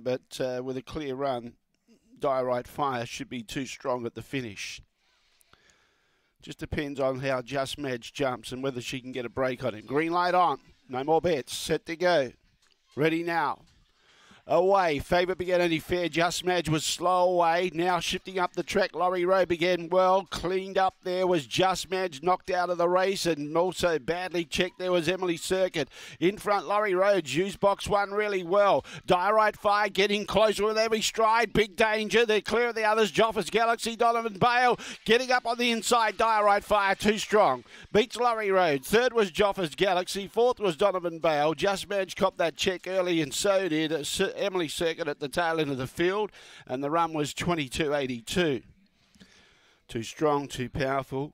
but uh, with a clear run, Diorite Fire should be too strong at the finish. Just depends on how Just Madge jumps and whether she can get a break on him. Green light on. No more bets. Set to go. Ready now away. Favourite began any fair. Just Madge was slow away. Now shifting up the track. Laurie Rowe began well. Cleaned up there was Just Madge knocked out of the race and also badly checked. There was Emily Circuit. In front, Laurie Rowe. Juice Box won really well. Diorite Fire getting closer with every stride. Big danger. They're clear of the others. Joffers Galaxy. Donovan Bale getting up on the inside. Diorite Fire too strong. Beats Laurie Rowe. Third was Joffers Galaxy. Fourth was Donovan Bale. Just Madge copped that check early and so did Emily Circuit at the tail end of the field, and the run was 22.82. Too strong, too powerful.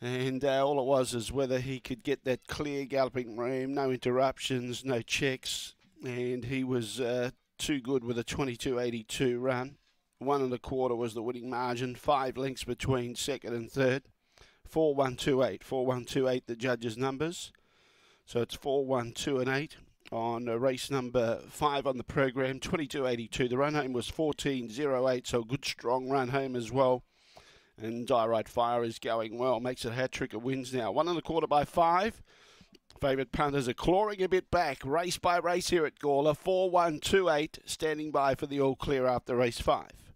And uh, all it was is whether he could get that clear galloping room, no interruptions, no checks, and he was uh, too good with a 22.82 run. One and a quarter was the winning margin, five lengths between second and third. 4128, 4128 the judges' numbers. So it's 412 and 8 on uh, race number five on the program, 22.82. The run home was 14.08, so a good strong run home as well. And Diorite Fire is going well, makes a hat trick of wins now. One and a quarter by five. Favourite punters are clawing a bit back, race by race here at Gawler. 4 1 2 8, standing by for the all clear after race five.